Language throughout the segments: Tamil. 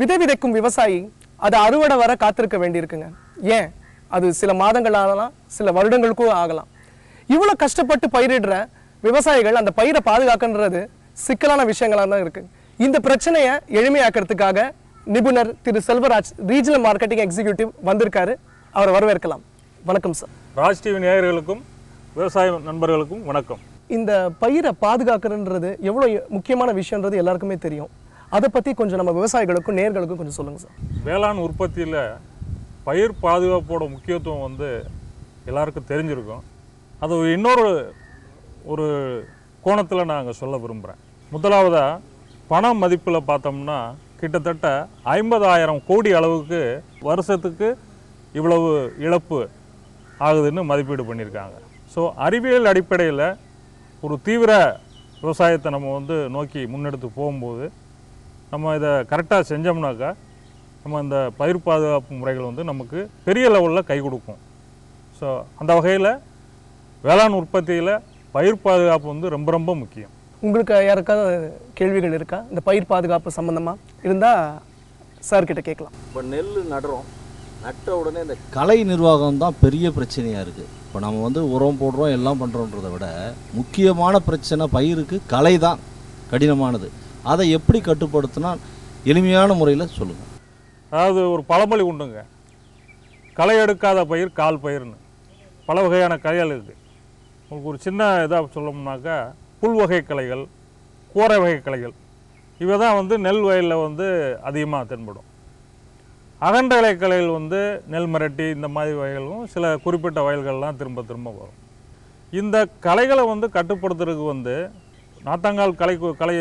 விதை விதைக்கும் விவசாயி அது அறுவடை வர காத்திருக்க வேண்டியிருக்குங்க. ஏன்? அது சில மாதங்கள் ஆகலாம் சில வருடங்களுக்கும் ஆகலாம். இவ்வளோ கஷ்டப்பட்டு பயிரிடுற விவசாயிகள் அந்த பயிரை பாதுகாக்கன்றது சிக்கலான விஷயங்களா தான் இருக்கு. இந்த பிரச்சனையை எளிமையாக்கிறதுக்காக நிபுணர் திரு செல்வராஜ் ரீஜனல் மார்க்கெட்டிங் எக்ஸிக்யூட்டிவ் வந்திருக்காரு. அவரை வரவேற்கலாம். வணக்கம் சார் ராஜ் டிவி நேயர்களுக்கும் விவசாய நண்பர்களுக்கும் வணக்கம். இந்த பயிரை பாதுகாக்கிறன்றது எவ்வளோ முக்கியமான விஷயன்றது எல்லாருக்குமே தெரியும். அதை பற்றி கொஞ்சம் நம்ம விவசாயிகளுக்கும் நேர்களுக்கும் கொஞ்சம் சொல்லுங்கள் சார். வேளாண் உற்பத்தியில் பயிர் பாதுகாப்போட முக்கியத்துவம் வந்து எல்லாருக்கும் தெரிஞ்சிருக்கும். அது இன்னொரு ஒரு கோணத்தில் நாங்கள் சொல்ல விரும்புகிறேன் முதலாவதாக பண மதிப்பில் பார்த்தோம்னா கிட்டத்தட்ட ஐம்பதாயிரம் கோடி அளவுக்கு வருஷத்துக்கு இவ்வளவு இழப்பு ஆகுதுன்னு மதிப்பீடு பண்ணியிருக்காங்க. ஸோ அறிவியல் அடிப்படையில் ஒரு தீவிர விவசாயத்தை நம்ம வந்து நோக்கி முன்னெடுத்து போகும்போது நம்ம இதை கரெக்டாக செஞ்சோம்னாக்கா நம்ம இந்த பயிர் பாதுகாப்பு முறைகள் வந்து நமக்கு பெரிய லெவலில் கை கொடுக்கும். ஸோ அந்த வகையில் வேளாண் உற்பத்தியில் பயிர் பாதுகாப்பு வந்து ரொம்ப ரொம்ப முக்கியம். உங்களுக்கு யாருக்காவது கேள்விகள் இருக்கா? இந்த பயிர் பாதுகாப்பு சம்பந்தமாக இருந்தால் சார் கிட்ட கேட்கலாம். இப்போ நெல் நடுறோம். நட்ட உடனே இந்த கலை நிர்வாகம் தான் பெரிய பிரச்சனையாக இருக்குது இப்போ நம்ம வந்து உரம் போடுறோம் எல்லாம் பண்ணுறோன்றதை விட முக்கியமான பிரச்சனை பயிருக்கு கலை தான் கடினமானது. அதை எப்படி கட்டுப்படுத்தினா எளிமையான முறையில் சொல்லுங்கள் அதாவது ஒரு பழமொழி உண்டுங்க. களை எடுக்காத பயிர் கால் பயிர்னு பல வகையான களைகள் இருக்குது உங்களுக்கு ஒரு சின்ன இதாக சொல்லணும்னாக்கா புல் வகை களைகள் கோரை வகை களைகள் இவை தான் வந்து நெல் வயலில் வந்து அதிகமாக தென்படும். அகன்ற இலைக்கலையில் வந்து நெல் மிரட்டி இந்த மாதிரி வகைகளும் சில குறிப்பிட்ட வயல்கள்லாம் திரும்ப திரும்ப வரும். இந்த கலைகளை வந்து கட்டுப்படுத்துறதுக்கு வந்து நாத்தாங்கால் கலை கலை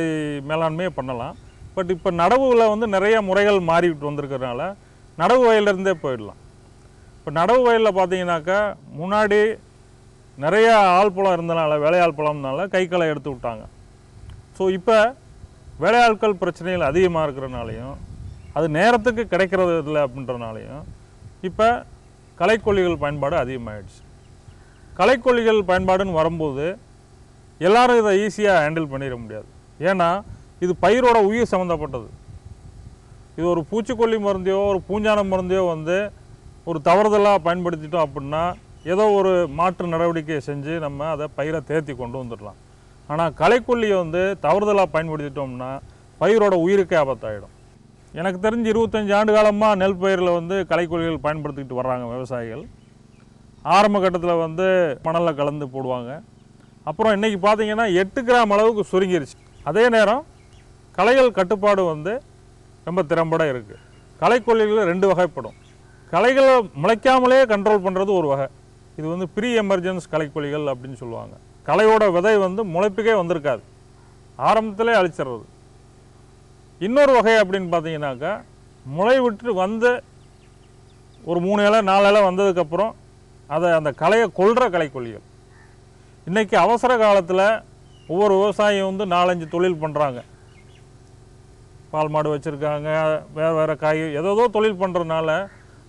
மேலாண்மையே பண்ணலாம். பட் இப்போ நடவுகளில் வந்து நிறைய முறைகள் மாறிக்கிட்டு வந்திருக்கிறதுனால நடவு வயலிருந்தே போயிடலாம். இப்போ நடவு வயலில் பார்த்தீங்கன்னாக்கா முன்னாடி நிறைய ஆள்பழம் இருந்தனால வேலையாள் பழம்னால கை களை எடுத்து விட்டாங்க. ஸோ இப்போ வேலையாட்கள் பிரச்சனைகள் அதிகமாக இருக்கிறனாலையும் அது நேரத்துக்கு கிடைக்கிறது இல்லை அப்படின்றனாலையும் இப்போ கலைக்கொல்லிகள் பயன்பாடு அதிகமாகிடுச்சு கலைக்கொல்லிகள் பயன்பாடுன்னு வரும்போது எல்லாரும் இதை ஈஸியாக ஹேண்டில் பண்ணிட முடியாது. ஏன்னா இது பயிரோட உயிர் சம்மந்தப்பட்டது இது ஒரு பூச்சிக்கொல்லி மருந்தையோ ஒரு பூஞ்சான மருந்தையோ வந்து ஒரு தவறுதலாக பயன்படுத்திட்டோம் அப்படின்னா ஏதோ ஒரு மாற்று நடவடிக்கையை செஞ்சு நம்ம அதை பயிரை தேர்த்தி கொண்டு வந்துடலாம். ஆனால் களைக்கொல்லியை வந்து தவறுதலாக பயன்படுத்திட்டோம்னா பயிரோட உயிருக்கே ஆபத்தாயிடும். எனக்கு தெரிஞ்சு இருபத்தஞ்சி ஆண்டு காலமாக நெல் பயிரில் வந்து களைக்கொல்லிகள் பயன்படுத்திக்கிட்டு வர்றாங்க விவசாயிகள். ஆரம்ப கட்டத்தில் வந்து மணலில் கலந்து போடுவாங்க. அப்புறம் இன்றைக்கி பார்த்தீங்கன்னா எட்டு கிராம் அளவுக்கு சுருங்கிருச்சு. அதே நேரம் கலைகள் கட்டுப்பாடு வந்து ரொம்ப திறம்பட இருக்குது கலைக்கொல்லிகள் ரெண்டு வகைப்படும். கலைகளை முளைக்காமலே கண்ட்ரோல் பண்ணுறது ஒரு வகை. இது வந்து ப்ரீ எமர்ஜென்ஸ் கலைக்கொல்லிகள் அப்படின்னு சொல்லுவாங்க. கலையோட விதை வந்து முளைப்புக்கே வந்திருக்காது. ஆரம்பத்திலே அழிச்சிடுறது. இன்னொரு வகை அப்படின்னு பார்த்தீங்கன்னாக்கா முளை விட்டு வந்து ஒரு மூணு இலை நாலு இலை வந்ததுக்கப்புறம் அதை அந்த கலையை கொள்கிற கலைக்கொல்லிகள் இன்றைக்கி அவசர காலத்தில் ஒவ்வொரு விவசாயியும் வந்து நாலஞ்சு தொழில் பண்ணுறாங்க பால் மாடு வச்சுருக்காங்க வேறு வேறு காய் ஏதோ தொழில் பண்ணுறதுனால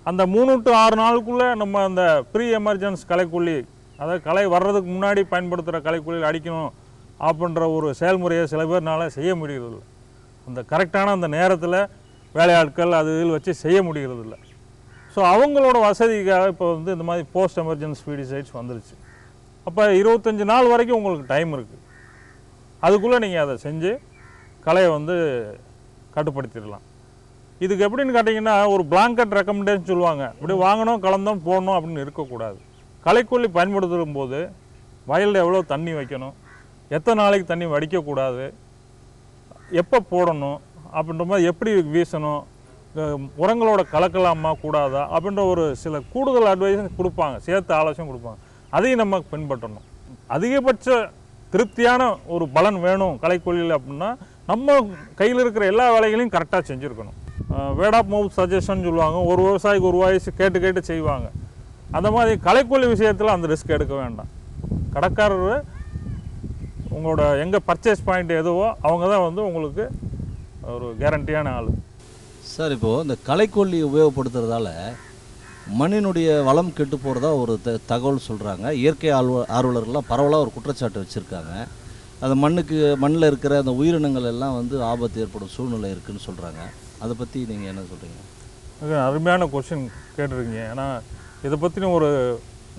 அந்த மூணு டு ஆறு நாளுக்குள்ளே நம்ம அந்த ப்ரீ எமர்ஜென்ஸ் கலைக்கொல்லி அதாவது கலை வர்றதுக்கு முன்னாடி பயன்படுத்துகிற களைக்கொல்லி அடிக்கணும் அப்படின்ற ஒரு செயல்முறையை சில பேர்னால செய்ய முடியறதில்லை. அந்த கரெக்டான அந்த நேரத்தில் வேலையாட்கள் அது இதில் வச்சு செய்ய முடிகிறதில்ல ஸோ அவங்களோட வசதிக்காக இப்போ வந்து இந்த மாதிரி போஸ்ட் எமர்ஜென்சி ஃபீடிசைட்ஸ் வந்துருச்சு. அப்போ இருபத்தஞ்சி நாள் வரைக்கும் உங்களுக்கு டைம் இருக்குது அதுக்குள்ளே நீங்கள் அதை செஞ்சு கலையை வந்து கட்டுப்படுத்திடலாம். இதுக்கு எப்படின்னு கேட்டிங்கன்னா ஒரு பிளாங்கட் ரெக்கமெண்டேஷன் சொல்லுவாங்க. இப்படி வாங்கணும் கலந்தோம் போடணும் அப்படின்னு இருக்கக்கூடாது. கலைக்கொல்லி பயன்படுத்தும் போது வயலில் எவ்வளோ தண்ணி வைக்கணும் எத்தனை நாளைக்கு தண்ணி வடிக்கக்கூடாது எப்போ போடணும் அப்படின்ற மாதிரி எப்படி வீசணும்? உரங்களோட கலக்கலாமா கூடாதா? அப்படின்ற ஒரு சில கூடுதல் அட்வைஸ் கொடுப்பாங்க. சேர்த்து ஆலோசனை கொடுப்பாங்க. அதையும் நம்ம பின்பற்றணும். அதிகபட்ச திருப்தியான ஒரு பலன் வேணும் கலைக்கொல்லியில் அப்படின்னா நம்ம கையில் இருக்கிற எல்லா வேலைகளையும் கரெக்டாக செஞ்சுருக்கணும். வேட் ஆஃப் மவுத் சஜஷன் சொல்லுவாங்க. ஒரு விவசாயிக்கு ஒரு வாய்ஸ் கேட்டு கேட்டு செய்வாங்க. அந்த மாதிரி கலைக்கொல்லி விஷயத்தில் அந்த ரிஸ்க் எடுக்க வேண்டாம். கடைக்காரர் உங்களோட எங்கே பர்ச்சேஸ் பாயிண்ட் எதுவோ அவங்க தான் வந்து உங்களுக்கு ஒரு கேரண்டியான ஆள். சார் இப்போது இந்த களைக்கொல்லி உபயோகப்படுத்துறதால மண்ணினுடைய வளம் கெட்டு போகிறதா ஒரு த தகவல் சொல்கிறாங்க இயற்கை ஆர்வ ஆர்வலர்கள்லாம் பரவலாக ஒரு குற்றச்சாட்டு வச்சுருக்காங்க. அந்த மண்ணுக்கு மண்ணில் இருக்கிற அந்த உயிரினங்கள் எல்லாம் வந்து ஆபத்து ஏற்படும் சூழ்நிலை இருக்குன்னு சொல்கிறாங்க அதை பற்றி நீங்கள் என்ன சொல்கிறீங்க மிக அருமையான கொஷின் கேட்டிருக்கீங்க. ஏன்னா இதை பற்றின ஒரு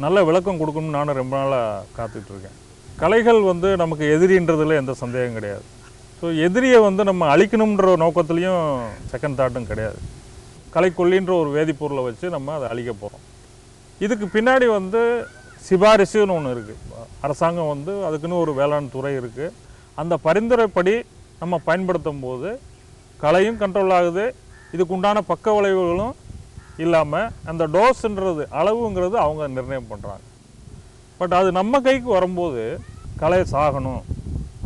நல்ல விளக்கம் கொடுக்கணும்னு நானும் ரொம்ப நாளாக காத்துட்டு இருக்கேன். கலைகள் வந்து நமக்கு எதிரின்றதில் எந்த சந்தேகம் கிடையாது. ஸோ எதிரியை வந்து நம்ம அழிக்கணுன்ற நோக்கத்துலேயும் செகண்ட் தாட்டும் கிடையாது. கலைக்கொல்லின்ற ஒரு வேதிப்பொருளை வச்சு நம்ம அதை அழிக்க போகிறோம் இதுக்கு பின்னாடி வந்து சிபாரிசுன்னு ஒன்று இருக்குது அரசாங்கம் வந்து அதுக்குன்னு ஒரு வேளாண் துறை இருக்குது அந்த பரிந்துரைப்படி நம்ம பயன்படுத்தும் போது கலையும் கண்ட்ரோல் ஆகுது. இதுக்கு உண்டான பக்க விளைவுகளும் இல்லாமல் அந்த டோஸுன்றது அளவுங்கிறது அவங்க நிர்ணயம் பண்ணுறாங்க பட் அது நம்ம கைக்கு வரும்போது கலை சாகணும்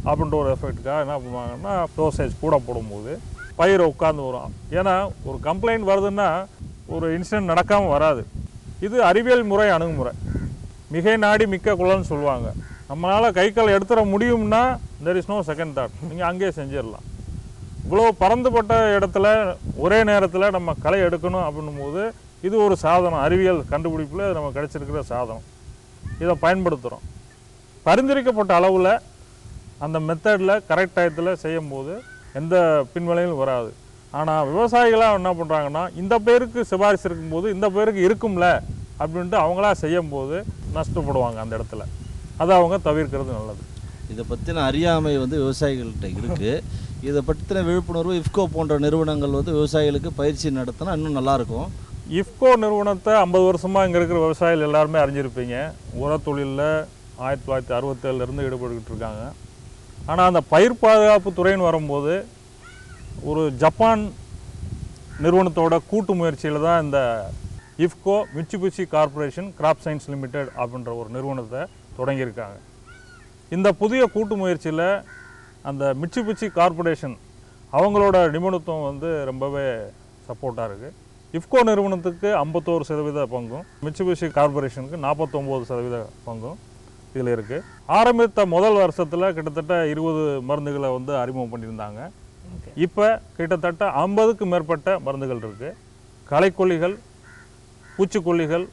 அப்படின்ற ஒரு எஃபெக்ட்டுக்காக என்ன பண்ணுவாங்கன்னா டோசேஜ் கூட போடும்போது பயிரை உட்காந்து வரும். ஏன்னா ஒரு கம்ப்ளைண்ட் வருதுன்னா ஒரு இன்சிடென்ட் நடக்காமல் வராது. இது அறிவியல் முறை அணுகுமுறை. மிகை நாடி மிக்க குலன்னு சொல்லுவாங்க. நம்மளால் கை கால் எடுத்துட முடியும்னா there is no second thought நீங்கள் அங்கேயே செஞ்சிடலாம். இவ்வளோ பறந்துபட்ட இடத்துல ஒரே நேரத்தில் நம்ம களை எடுக்கணும் அப்படின்னும் போது இது ஒரு சாதனம். அறிவியல் கண்டுபிடிப்பில் நம்ம கிடைச்சிருக்கிற சாதனம். இதை பயன்படுத்துகிறோம் பரிந்துரைக்கப்பட்ட அளவில் அந்த மெத்தடில் கரெக்ட் டயத்தில் செய்யும்போது எந்த பின்விளையும் வராது. ஆனால் விவசாயிகளாக என்ன பண்ணுறாங்கன்னா இந்த பேருக்கு சிபாரிசு இருக்கும்போது இந்த பேருக்கு இருக்கும்ல அப்படின்ட்டு அவங்களா செய்யும்போது நஷ்டப்படுவாங்க அந்த இடத்துல. அதை அவங்க தவிர்க்கிறது நல்லது. இதை பற்றின அறியாமை வந்து விவசாயிகள்கிட்ட இருக்குது இதை பற்றின விழிப்புணர்வு இஃப்கோ போன்ற நிறுவனங்கள் வந்து விவசாயிகளுக்கு பயிற்சி நடத்தினா இன்னும் நல்லாயிருக்கும் இஃப்கோ நிறுவனத்தை ஐம்பது வருஷமாக இங்கே இருக்கிற விவசாயிகள் எல்லாருமே அறிஞ்சிருப்பீங்க. உரத்தொழிலில் ஆயிரத்தி தொள்ளாயிரத்தி அறுபத்தேழுலேருந்து ஈடுபட்டுக்கிட்டு இருக்காங்க. ஆனால் அந்த பயிர் பாதுகாப்பு துறைன்னு வரும்போது ஒரு ஜப்பான் நிறுவனத்தோட கூட்டு முயற்சியில் தான் இந்த IFFCO Mitsubishi corporation crop science limited அப்படின்ற ஒரு நிறுவனத்தை தொடங்கியிருக்காங்க. இந்த புதிய கூட்டு முயற்சியில் அந்த மிச்சுபிச்சி கார்ப்பரேஷன் அவங்களோட நிபுணத்துவம் வந்து ரொம்பவே சப்போர்ட்டாக இருக்குது இஃப்கோ நிறுவனத்துக்கு ஐம்பத்தோரு சதவீத பங்கும் மிட்சுபிஷி கார்ப்பரேஷனுக்கு நாற்பத்தொம்போது சதவீத பங்கும் இதில் இருக்குது ஆரம்பித்த முதல் வருஷத்தில் கிட்டத்தட்ட இருபது மருந்துகளை வந்து அறிமுகம் பண்ணியிருந்தாங்க. இப்போ கிட்டத்தட்ட ஐம்பதுக்கு மேற்பட்ட மருந்துகள் இருக்குது களைக்கொல்லிகள் பூச்சிக்கொல்லிகள்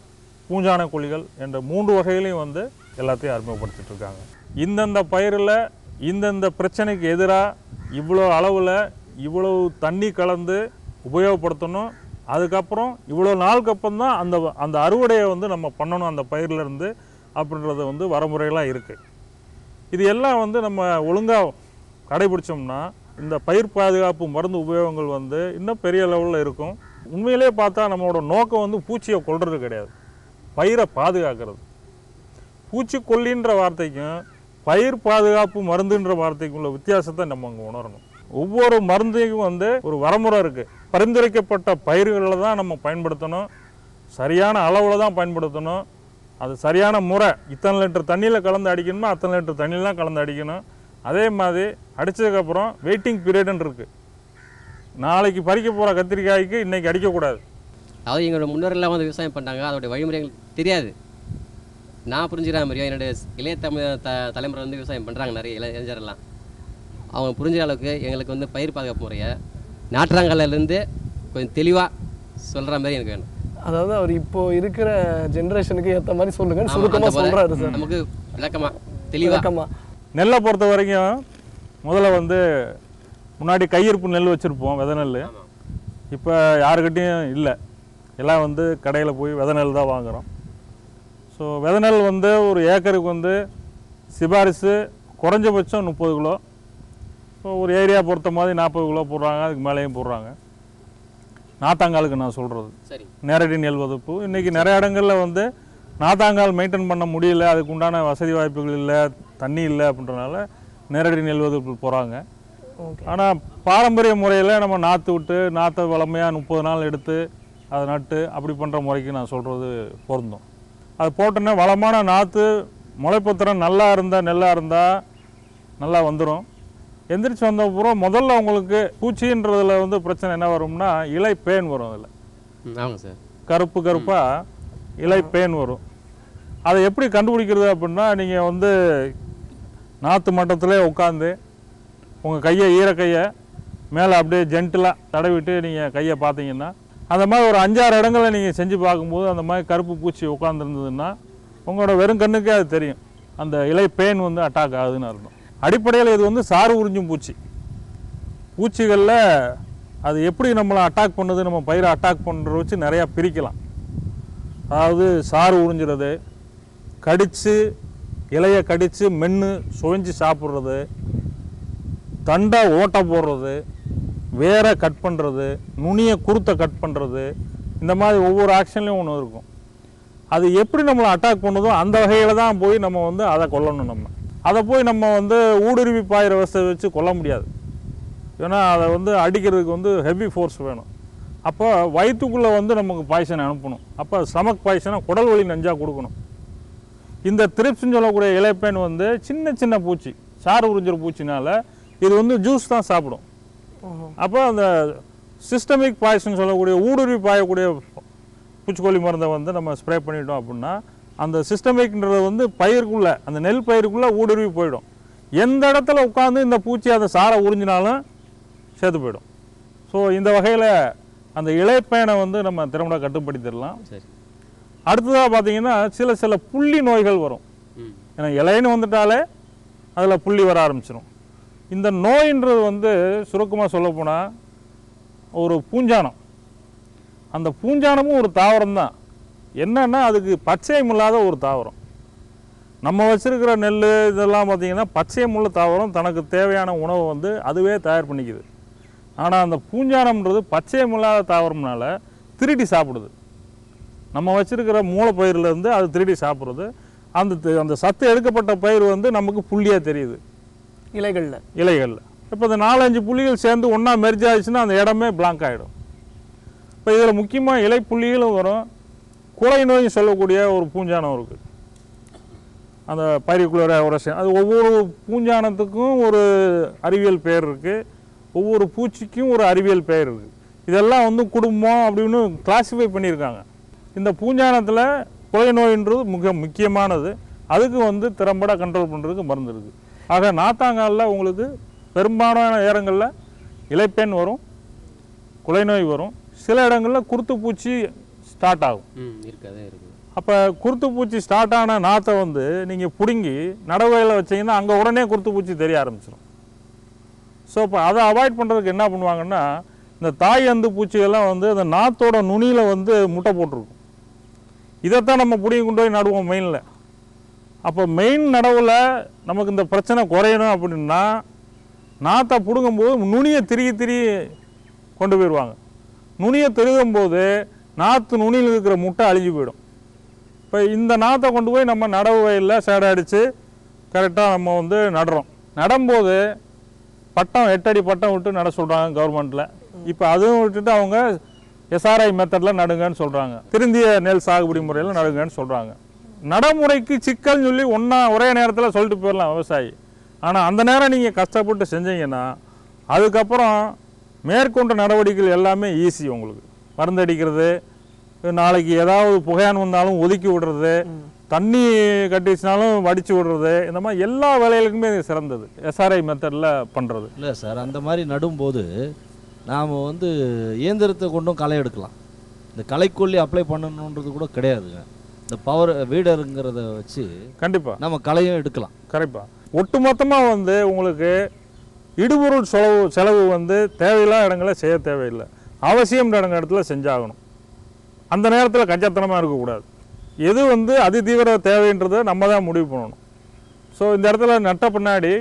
பூஞ்சான கொல்லிகள் என்ற மூன்று வகைகளையும் வந்து எல்லாத்தையும் அறிமுகப்படுத்திட்டு இருக்காங்க. இந்தந்த பயிரில் இந்தந்த பிரச்சனைக்கு எதிராக இவ்வளோ அளவில் இவ்வளவு தண்ணி கலந்து உபயோகப்படுத்தணும் அதுக்கப்புறம் இவ்வளோ நாளுக்கு அப்புறம் தான் அந்த அந்த அறுவடையை வந்து நம்ம பண்ணணும் அந்த பயிர்லேருந்து அப்படின்றது வந்து வரமுறைகளாக இருக்குது இது எல்லாம் வந்து நம்ம ஒழுங்காக கடைபிடிச்சோம்னா இந்த பயிர் பாதுகாப்பு மருந்து உபயோகங்கள் வந்து இன்னும் பெரிய லெவலில் இருக்கும். உண்மையிலே பார்த்தா நம்மளோட நோக்கம் வந்து பூச்சியை கொள்வது கிடையாது. பயிரை பாதுகாக்கிறது. பூச்சிக்கொல்லின்ற வார்த்தைக்கும் பயிர் பாதுகாப்பு மருந்துன்ற வார்த்தைக்கும் உள்ள வித்தியாசத்தை நம்ம அங்கே உணரணும். ஒவ்வொரு மருந்தையும் வந்து ஒரு வரமுறை இருக்குது பரிந்துரைக்கப்பட்ட பயிர்களில் தான் நம்ம பயன்படுத்தணும். சரியான அளவில் தான் பயன்படுத்தணும். அது சரியான முறை இத்தனை லிட்டர் தண்ணியில் கலந்து அடிக்கணுமா அத்தனை லிட்டர் தண்ணியெலாம் கலந்து அடிக்கணும். அதே மாதிரி அடித்ததுக்கப்புறம் வெயிட்டிங் பீரியடுன்னு இருக்குது நாளைக்கு பறிக்க போகிற கத்திரிக்காய்க்கு இன்றைக்கி அடிக்கக்கூடாது. அதாவது எங்களோட முன்னோரெல்லாம் வந்து விவசாயம் பண்ணாங்க அதோடைய வழிமுறைகள் தெரியாது. நான் புரிஞ்சுக்கிற மாதிரியும் என்னுடைய இளைய தமிழ் த தலைமுறை வந்து விவசாயம் பண்ணுறாங்க நிறைய இள இளைஞரெல்லாம் அவங்க புரிஞ்ச அளவுக்கு எங்களுக்கு வந்து பயிர் பாதுகாப்பு முறையை நாட்டுறாங்கல்லேருந்து கொஞ்சம் தெளிவாக சொல்கிற மாதிரி எனக்கு வேணும். அதாவது அவர் இப்போ இருக்கிற ஜெனரேஷனுக்கு ஏத்த மாதிரி சொல்லுங்கன்னு ஆமா, சுருக்கமா அந்த போல சொல்றாரு சார். நமக்கு விளக்கமாக தெளிவாக விளக்கமா. நெல்லை பொறுத்த வரைக்கும் முதல்ல வந்து முன்னாடி கையிருப்பு நெல் வச்சுருப்போம் விதை நெல். இப்போ யாருக்கிட்டேயும் இல்லை. எல்லாம் வந்து கடையில் போய் விதை நெல் தான் வாங்குகிறோம் ஸோ விதை நெல் வந்து ஒரு ஏக்கருக்கு வந்து சிபாரிசு குறைஞ்சபட்சம் முப்பது கிலோ. இப்போ ஒரு ஏரியா பொறுத்த மாதிரி நாற்பது கிலோ போடுறாங்க அதுக்கு மேலேயும் போடுறாங்க. நாத்தாங்காலுக்கு நான் சொல்கிறது சரி. நேரடி நெல் வதுப்பு இன்றைக்கி நிறைய இடங்களில் வந்து நாத்தாங்கால் மெயின்டைன் பண்ண முடியல அதுக்கு உண்டான வசதி வாய்ப்புகள் இல்லை தண்ணி இல்லை அப்படின்றனால நேரடி நெல் வதுப்பு போகிறாங்க ஓகே. ஆனால் பாரம்பரிய முறையில் நம்ம நாற்று விட்டு நாற்றை வளமையாக முப்பது நாள் எடுத்து அதை நட்டு அப்படி பண்ணுற முறைக்கு நான் சொல்கிறது பொருந்தும். அது போட்டோன்னே வளமான நாற்று முளைப்பத்திரம் நல்லா இருந்தால் நெல்லாக இருந்தால் நல்லா வந்துடும் எந்திரிச்சு வந்த அப்புறம் முதல்ல உங்களுக்கு பூச்சின்றதுல வந்து பிரச்சனை என்ன வரும்னா இலை பேன் வரும் அதில். ம் ஆமாங்க சார். கருப்பு கருப்பாக இலை பேன் வரும். அதை எப்படி கண்டுபிடிக்கிறது அப்படின்னா நீங்கள் வந்து நாற்று மட்டத்திலே உட்காந்து உங்கள் கையை ஈரக்கையை மேலே அப்படியே ஜென்டிலாக தடவிட்டு நீங்கள் கையை பார்த்தீங்கன்னா அந்த மாதிரி ஒரு அஞ்சாறு இடங்களில் நீங்கள் செஞ்சு பார்க்கும்போது அந்த மாதிரி கருப்பு பூச்சி உட்காந்துருந்ததுன்னா உங்களோட வெறும் கண்ணுக்கே அது தெரியும். அந்த இலை பேன் வந்து அட்டாக் ஆகுதுன்னு அர்த்தம். அடிப்படையில் இது வந்து சாறு உறிஞ்சும் பூச்சி. பூச்சிகளில் அது எப்படி நம்மளை அட்டாக் பண்ணுது நம்ம பயிரை அட்டாக் பண்ணுற வச்சு நிறையா பிரிக்கலாம். அதாவது சாறு உறிஞ்சுறது கடித்து இலையை கடித்து மென்று சுவைஞ்சு சாப்பிட்றது தண்டை ஓட்டை போடுறது வேரை கட் பண்ணுறது நுனியை குருத்தை கட் பண்ணுறது இந்த மாதிரி ஒவ்வொரு ஆக்ஷன்லேயும் ஒன்று இருக்கும். அது எப்படி நம்மளை அட்டாக் பண்ணுதோ அந்த வகையில் தான் போய் நம்ம வந்து அதை கொல்லணும் நம்ம. அதை போய் நம்ம வந்து ஊடுருவி பாயிற வசதி வச்சு கொல்ல முடியாது. ஏன்னா அதை வந்து அடிக்கிறதுக்கு வந்து ஹெவி ஃபோர்ஸ் வேணும். அப்போ வயிற்றுக்குள்ளே வந்து நமக்கு பாய்சன் அனுப்பணும். அப்போ ஸ்டமக் பாய்சனை குடல் வலி நெஞ்சா கொடுக்கணும். இந்த திரிப்ஸ்னு சொல்லக்கூடிய இலைப்பேன் வந்து சின்ன சின்ன பூச்சி சாறு உறிஞ்சிற பூச்சினால இது வந்து ஜூஸ் தான் சாப்பிடும். அப்போ அந்த சிஸ்டமிக் பாய்சன் சொல்லக்கூடிய ஊடுருவி பாயக்கூடிய பூச்சிக்கொல்லி மருந்தை வந்து நம்ம ஸ்ப்ரே பண்ணிட்டோம் அப்படின்னா அந்த சிஸ்டமிக்ன்றது வந்து பயிருக்குள்ளே அந்த நெல் பயிருக்குள்ளே ஊடுருவி போயிடும். எந்த இடத்துல உட்காந்து இந்த பூச்சி அந்த சாரை உறிஞ்சினாலும் சேர்த்து போயிடும். ஸோ இந்த வகையில் அந்த இலைப்பேனை வந்து நம்ம திறம்பட கட்டுப்படுத்திடலாம். சரி. அடுத்ததாக பார்த்தீங்கன்னா சில சில புள்ளி நோய்கள் வரும். ஏன்னா இலைன்னு வந்துட்டாலே அதில் புள்ளி வர ஆரம்பிச்சிடும் இந்த நோயின்றது வந்து சுருக்கமாக சொல்லப்போனால் ஒரு பூஞ்சானம். அந்த பூஞ்சானமும் ஒரு தாவரம் தான் என்னன்னா அதுக்கு பச்சையம் இல்லாத ஒரு தாவரம். நம்ம வச்சிருக்கிற நெல் இதெல்லாம் பார்த்தீங்கன்னா பச்சையம் உள்ள தாவரம் தனக்கு தேவையான உணவை வந்து அதுவே தயார் பண்ணிக்குது. ஆனால் அந்த பூஞ்சானம்ன்றது பச்சையம் இல்லாத தாவரம்னால திருடி சாப்பிடுது. நம்ம வச்சிருக்கிற மூலப்பயிர்லேருந்து அது திருடி சாப்பிட்றது. அந்த அந்த சத்து எடுக்கப்பட்ட பயிர் வந்து நமக்கு புள்ளியாக தெரியுது. இலைகள்ல. இலைகளில். இப்போ இந்த நாலஞ்சு புள்ளிகள் சேர்ந்து ஒன்றா மெர்ஜ் ஆயிடுச்சுன்னா அந்த இடமே blank ஆகிடும் இப்போ இதில் முக்கியமாக இலை புள்ளிகளும் வரும். குலை நோய் சொல்லக்கூடிய ஒரு பூஞ்சானம் இருக்குது அந்த பைரிக்குலர் உரசன் அது ஒவ்வொரு பூஞ்சானத்துக்கும் ஒரு அறிவியல் பெயர் இருக்குது ஒவ்வொரு பூச்சிக்கும் ஒரு அறிவியல் பெயர் இருக்குது இதெல்லாம் வந்து குடும்பம் அப்படின்னு கிளாஸிஃபை பண்ணியிருக்காங்க. இந்த பூஞ்சானத்தில் குலை நோயின்றது மிக முக்கியமானது. அதுக்கு வந்து திறம்பட கண்ட்ரோல் பண்ணுறதுக்கு மருந்து இருக்குது ஆக நாத்தாங்காலில் உங்களுக்கு பெரும்பாலான நேரங்களில் இலைப்பெண் வரும் குலை நோய் வரும். சில இடங்களில் குருத்து பூச்சி ஸ்டார்ட் ஆகும். இருக்குது இருக்குது. அப்போ குருத்து பூச்சி ஸ்டார்ட் ஆன நாற்றை வந்து நீங்கள் பிடுங்கி நடவகையில் வச்சீங்கன்னா அங்கே உடனே குருத்து பூச்சி தெரிய ஆரம்பிச்சிடும் ஸோ இப்போ அதை அவாய்ட் பண்ணுறதுக்கு என்ன பண்ணுவாங்கன்னா இந்த தாய் அந்து பூச்சிகள்லாம் வந்து அந்த நாத்தோட நுனியில் வந்து முட்டை போட்டிருக்கும். இதைத்தான் நம்ம பிடிங்கி கொண்டு போய் நடுவோம் மெயினில் அப்போ மெயின் நடவில் நமக்கு இந்த பிரச்சனை குறையணும் அப்படின்னா நாத்தை பிடுங்கும்போது நுனியை திருகி திருகி கொண்டு போயிடுவாங்க நுனியை திருகும்போது நாற்று நுனியில் இருக்கிற முட்டை அழிஞ்சு போயிடும். இப்போ இந்த நாற்றை கொண்டு போய் நம்ம நடவு வயலில் சேடை அடித்து கரெக்டாக நம்ம வந்து நடுறோம். நடும்போது பட்டம் எட்டடி பட்டம் விட்டு நட சொல்கிறாங்க கவர்மெண்ட்டில் இப்போ அதுவும் விட்டுட்டு அவங்க எஸ்ஆர்ஐ மெத்தடில் நடுங்கன்னு சொல்கிறாங்க திருந்திய நெல் சாகுபடி முறையில் நடுங்கன்னு சொல்கிறாங்க நடைமுறைக்கு சிக்கல்னு சொல்லி ஒன்றா ஒரே நேரத்தில் சொல்லிட்டு போயிடலாம் விவசாயி. ஆனால் அந்த நேரம் நீங்கள் கஷ்டப்பட்டு செஞ்சீங்கன்னா அதுக்கப்புறம் மேற்கொண்ட நடவடிக்கைகள் எல்லாமே ஈஸி உங்களுக்கு. மருந்து அடிக்கிறது நாளைக்கு ஏதாவது புகையான் வந்தாலும் ஒதுக்கி விடுறது தண்ணி கட்டிச்சுனாலும் வடித்து விடுறது இந்த மாதிரி எல்லா வேலைகளுக்குமே சிறந்தது. எஸ்ஆர்ஐ மெத்தடில் பண்ணுறது இல்லை சார் அந்த மாதிரி நடும்போது நாம் வந்து இயந்திரத்தை கொண்டும் களை எடுக்கலாம். இந்த களைக்கொல்லி அப்ளை பண்ணணுன்றது கூட கிடையாதுங்க. இந்த பவர் வீடருங்கிறத வச்சு கண்டிப்பாக நம்ம களையும் எடுக்கலாம். கரெக்டாக ஒட்டுமொத்தமாக வந்து உங்களுக்கு இடுபொருள் செலவு செலவு வந்து தேவையில்லாத இடங்களை செய்ய தேவையில்லை. அவசியம் இடங்க இடத்துல செஞ்சாகணும். அந்த நேரத்தில் கஞ்சத்தனமாக இருக்கக்கூடாது. எது வந்து அதிதீவிர தேவைன்றதை நம்ம தான் முடிவு பண்ணணும். ஸோ இந்த இடத்துல நட்ட பின்னாடி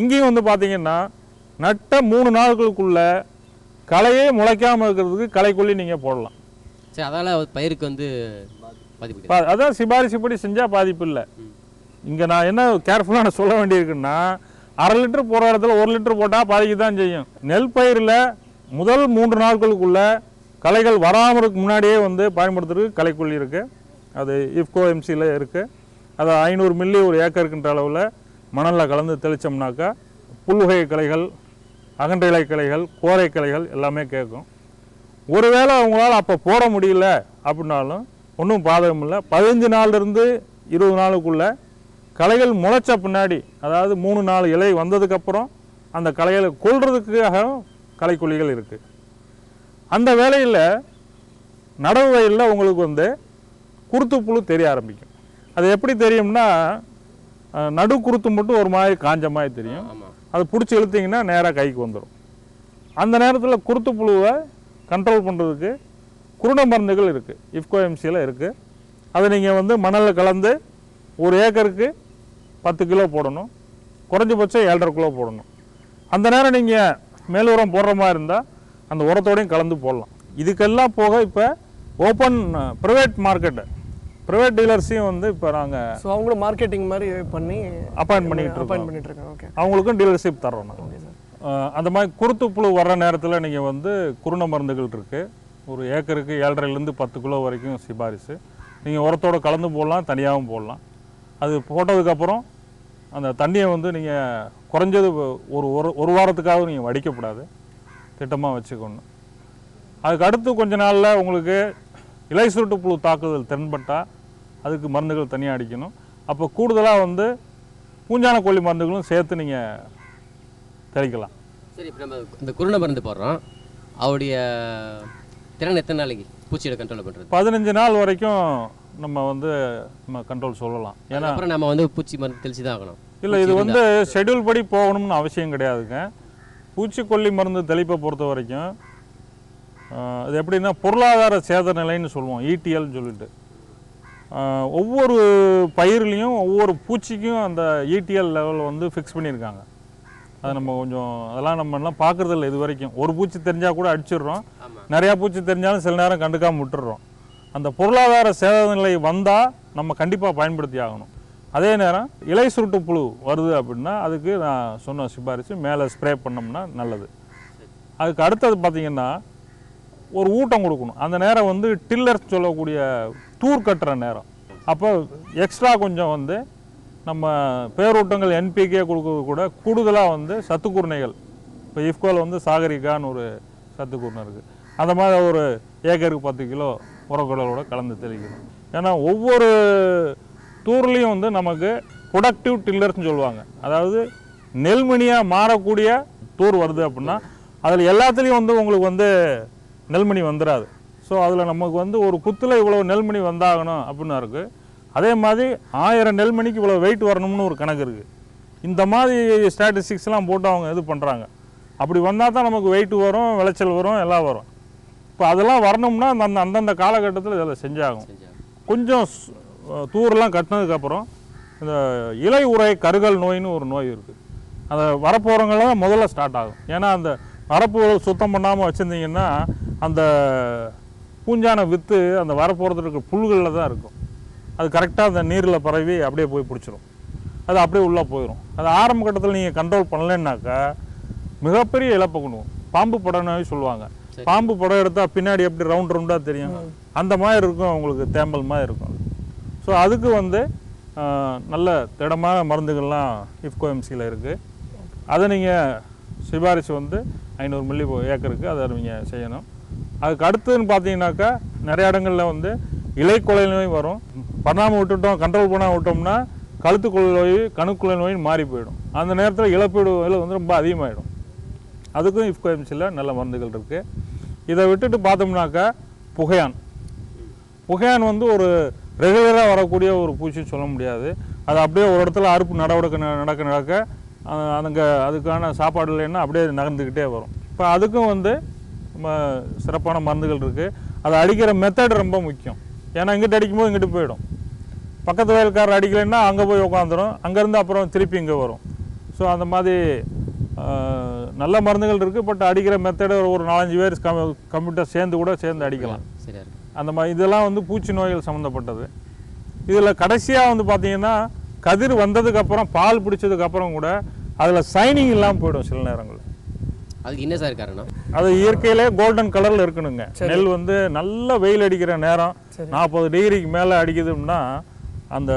இங்கேயும் வந்து பார்த்தீங்கன்னா நட்ட மூணு நாட்களுக்குள்ள களையே முளைக்காமல் இருக்கிறதுக்கு களைக்கொல்லி நீங்கள் போடலாம். சரி அதால் பயிருக்கு வந்து பாதிப்பு அதான் சிபாரிசுப்படி செஞ்சால் பாதிப்பு இல்லை. இங்கே நான் என்ன கேர்ஃபுல்லாக நான் சொல்ல வேண்டியிருக்குன்னா அரை லிட்டர் போகிற இடத்துல ஒரு லிட்டர் போட்டால் பாதிக்க தான் செய்யும். நெல் பயிரில் முதல் மூன்று நாட்களுக்குள்ள களைகள் வராமல் முன்னாடியே வந்து பயன்படுத்துறதுக்கு களைக்கொல்லி இருக்குது அது இஃப்கோ எம்சியில் இருக்குது அது ஐநூறு மில்லி ஒரு ஏக்கருக்குன்ற அளவில் மணலில் கலந்து தெளித்தோம்னாக்கா புல்வகை கலைகள் அகன்ற இலை களைகள் கோரை கலைகள் எல்லாமே கேட்கும். ஒருவேளை அவங்களால அப்போ போட முடியல அப்படின்னாலும் ஒன்றும் பாதகம் இல்லை. பதினஞ்சு நாள்லேருந்து இருபது நாளுக்குள்ளே களைகள் முளைச்ச பின்னாடி அதாவது மூணு நாலு இலை வந்ததுக்கப்புறம் அந்த களைகளை கொல்றதுக்காக களைக்கொல்லிகள் இருக்குது அந்த வேலையில் நடவு வயலில் உங்களுக்கு வந்து குருத்து புழு தெரிய ஆரம்பிக்கும். அது எப்படி தெரியும்னா நடு குருத்து மட்டும் ஒரு மாதிரி காஞ்ச மாதிரி தெரியும். அது பிடிச்சி இழுத்தீங்கன்னா நேராக கைக்கு வந்துடும் அந்த நேரத்தில் குருத்து புழுவை கண்ட்ரோல் பண்ணுறதுக்கு குருண மருந்துகள் இருக்குது இஃப்கோ எம்சியில் இருக்குது அதை நீங்கள் வந்து மணலில் கலந்து ஒரு ஏக்கருக்கு பத்து கிலோ போடணும். குறைஞ்சபட்சம் ஏழரை கிலோ போடணும். அந்த நேரம் நீங்கள் மேல் உரம் போடுற மாதிரி இருந்தால் அந்த உரத்தோடையும் கலந்து போடலாம். இதுக்கெல்லாம் போக இப்போ ஓப்பன் ப்ரைவேட் மார்க்கெட்டு ப்ரைவேட் டீலர்ஸையும் வந்து இப்போ நாங்கள் ஸோ அவங்களும் மார்க்கெட்டிங் மாதிரி பண்ணி அப்பாயின்ட் இருக்கோம். அப்பாயின்ட் பண்ணிட்டு இருக்காங்க. ஓகே அவங்களுக்கும் டீலர்ஷிப் அஹ் அந்த மாதிரி குருத்து புழு வர்ற நேரத்தில் நீங்கள் வந்து குருண மருந்துகள் இருக்குது ஒரு ஏக்கருக்கு ஏழரைலேருந்து பத்து கிலோ வரைக்கும் சிபாரிசு. நீங்கள் உரத்தோட கலந்து போடலாம் தனியாகவும் போடலாம். அது போட்டதுக்கப்புறம் அந்த தண்ணியை வந்து நீங்கள் குறைஞ்சது ஒரு ஒரு ஒரு வாரத்துக்காக நீங்கள் வடிக்கக்கூடாது. திட்டமாக வச்சுக்கணும். அதுக்கு அடுத்து கொஞ்ச நாளில் உங்களுக்கு இலை சுருட்டு புழு தாக்குதல் தென்பட்டால் அதுக்கு மருந்துகள் தனியாக அடிக்கணும். அப்போ கூடுதலாக வந்து பூஞ்சான கொல்லி மருந்துகளும் சேர்த்து நீங்கள் தெளிக்கலாம். சரி இப்போ நம்ம இந்த குருணை மருந்து போடுறோம். அவருடைய திறன் எத்தனை நாளைக்கு பூச்சியோட கண்ட்ரோல் பண்ணுறது பதினஞ்சு நாள் வரைக்கும் நம்ம வந்து நம்ம கண்ட்ரோல் சொல்லலாம். ஏன்னா அப்புறம் நம்ம வந்து பூச்சி மருந்து தெளிச்சு தான் ஆகணும். இல்லை இது வந்து ஷெட்யூல் படி போகணும்னு அவசியம் கிடையாதுங்க. பூச்சிக்கொல்லி மருந்து தெளிப்பை பொறுத்த வரைக்கும் இது எப்படின்னா பொருளாதார சேத நிலைன்னு சொல்லுவோம் ஈடிஎல்னு சொல்லிட்டு. ஆஹ், ஒவ்வொரு பயிர்லேயும் ஒவ்வொரு பூச்சிக்கும் அந்த ஈடிஎல் லெவல் வந்து ஃபிக்ஸ் பண்ணியிருக்காங்க. அது நம்ம கொஞ்சம் அதெல்லாம் நம்ம எல்லாம் பார்க்குறது இல்லை இது வரைக்கும் ஒரு பூச்சி தெரிஞ்சால் கூட அடிச்சிடுறோம். நிறையா பூச்சி தெரிஞ்சாலும் சில நேரம் கண்டுக்காம விட்டுடுறோம். அந்த பொருளாதார சேத நிலை வந்தால் நம்ம கண்டிப்பாக பயன்படுத்தி ஆகணும். அதே நேரம் இலை சுருட்டு புழு வருது அப்படின்னா அதுக்கு நான் சொன்ன சிபாரிசு மேலே ஸ்ப்ரே பண்ணோம்னா நல்லது. அதுக்கு அடுத்தது பார்த்திங்கன்னா ஒரு ஊட்டம் கொடுக்கணும். அந்த நேரம் வந்து டில்லர் சொல்லக்கூடிய தூர் கட்டுற நேரம். அப்போ எக்ஸ்ட்ரா கொஞ்சம் வந்து நம்ம பேரூட்டங்கள் என்பிகே கொடுக்கறது கூட கூடுதலாக வந்து சத்துக்குருணைகள் இப்போ இஃப்கோவில் வந்து சாகரிக்கான்னு ஒரு சத்துக்குருணை இருக்குது அந்த மாதிரி ஒரு ஏக்கருக்கு பத்து கிலோ உரக்குடலோட கலந்து தெளிக்கணும். ஏன்னா ஒவ்வொரு தூர்லேயும் வந்து நமக்கு ப்ரொடக்டிவ் டில்லர்ஸ்னு சொல்லுவாங்க. அதாவது நெல்மணியாக மாறக்கூடிய தூர் வருது அப்படின்னா அதில் எல்லாத்துலேயும் வந்து உங்களுக்கு வந்து நெல்மணி வந்துடாது ஸோ அதில் நமக்கு வந்து ஒரு குத்தில் இவ்வளோ நெல்மணி வந்தாகணும் அப்படின்னு இருக்குது அதே மாதிரி ஆயிரம் நெல்மணிக்கு இவ்வளோ வெயிட் வரணும்னு ஒரு கணக்கு இருக்குது இந்த மாதிரி ஸ்டாட்டிஸ்டிக்ஸ்லாம் போட்டு அவங்க இது பண்ணுறாங்க அப்படி வந்தால் தான் நமக்கு வெயிட் வரும் விளைச்சல் வரும் எல்லாம் வரும். இப்போ அதெல்லாம் வரணும்னா அந்த அந்தந்த காலகட்டத்தில் இதில் செஞ்சாகும் செஞ்சா கொஞ்சம் தூரெல்லாம் கட்டினதுக்கப்புறம் இந்த இலை உறை கருகல் நோயின்னு ஒரு நோய் இருக்குது அதை வரப்போகிறவங்கள முதல்ல ஸ்டார்ட் ஆகும். ஏன்னா அந்த வரப்பு சுத்தம் பண்ணாமல் வச்சுருந்தீங்கன்னா அந்த பூஞ்சான வித்து அந்த வரப்போகிறது இருக்க புல்களில் தான் இருக்கும். அது கரெக்டாக அந்த நீரில் பரவி அப்படியே போய் பிடிச்சிரும். அது அப்படியே உள்ளே போயிடும் அது ஆரம்ப கட்டத்தில் நீங்கள் கண்ட்ரோல் பண்ணலைன்னாக்கா மிகப்பெரிய இழப்பை கொண்டு. பாம்பு படம் நோய் சொல்லுவாங்க. பாம்பு படம் எடுத்தால் பின்னாடி எப்படி ரவுண்ட் ரவுண்டாக தெரியும். அந்த மாதிரி இருக்கும் உங்களுக்கு தேம்பல் மாதிரி இருக்கும். ஸோ அதுக்கு வந்து நல்ல திடமான மருந்துகள்லாம் இஃப்கோ எம்சியில் இருக்குது அதை நீங்கள் சிபாரிசு வந்து ஐநூறு மில்லி ஏக்கருக்கு அதை நீங்கள் செய்யணும். அதுக்கு அடுத்ததுன்னு பார்த்தீங்கன்னாக்கா நிறைய இடங்களில் வந்து இலை கொலை நோய் வரும். பண்ணாமல் விட்டுட்டோம் கண்ட்ரோல் பண்ணாமல் விட்டோம்னா கழுத்துக்குள்ள நோய் கணுக்குலை நோயின்னு மாறி போயிடும். அந்த நேரத்தில் இழப்பீடு விலை வந்து ரொம்ப அதிகமாகிடும் அதுக்கும் இஃப்கோ எம்சியில் நல்ல மருந்துகள் இருக்குது இதை விட்டுட்டு பார்த்தோம்னாக்கா புகையான். புகையான் வந்து ஒரு ரெகுலராக வரக்கூடிய ஒரு பூச்சின்னு சொல்ல முடியாது. அது அப்படியே ஒரு இடத்துல அறுப்பு நடவடிக்கை ந- நடக்க நடக்க அதுங்க அதுக்கான சாப்பாடு இல்லைன்னா அப்படியே நகர்ந்துக்கிட்டே வரும். இப்போ அதுக்கும் வந்து நம்ம சிறப்பான மருந்துகள் இருக்குது அதை அடிக்கிற மெத்தட் ரொம்ப முக்கியம். ஏன்னா இங்கிட்டு அடிக்கும்போது இங்கிட்டு போயிடும். பக்கத்து வயல்காரர் அடிக்கலைன்னா அங்கே போய் உட்காந்துரும் அங்கேருந்து அப்புறம் திருப்பி இங்கே வரும். ஸோ அந்த மாதிரி நல்ல மருந்துகள் இருக்குது பட் அடிக்கிற மெத்தடை ஒரு நாலஞ்சு பேர் கம் கம்ப்யூட்டர் சேர்ந்து கூட சேர்ந்து அடிக்கலாம். சரியா அந்த மாதிரி இதெல்லாம் வந்து பூச்சி நோய்கள் சம்மந்தப்பட்டது. இதில் கடைசியாக வந்து பார்த்தீங்கன்னா கதிர் வந்ததுக்கப்புறம் பால் பிடிச்சதுக்கப்புறம் கூட அதில் சைனிங் இல்லாமல் போயிடும் சில நேரங்களில். அதுக்கு என்ன சார் காரணம்? அது இயற்கையிலே கோல்டன் கலரில் இருக்கணுங்க. நெல் வந்து நல்ல வெயில் அடிக்கிற நேரம். நாற்பது டிகிரிக்கு மேலே அடிக்குதுன்னா அந்த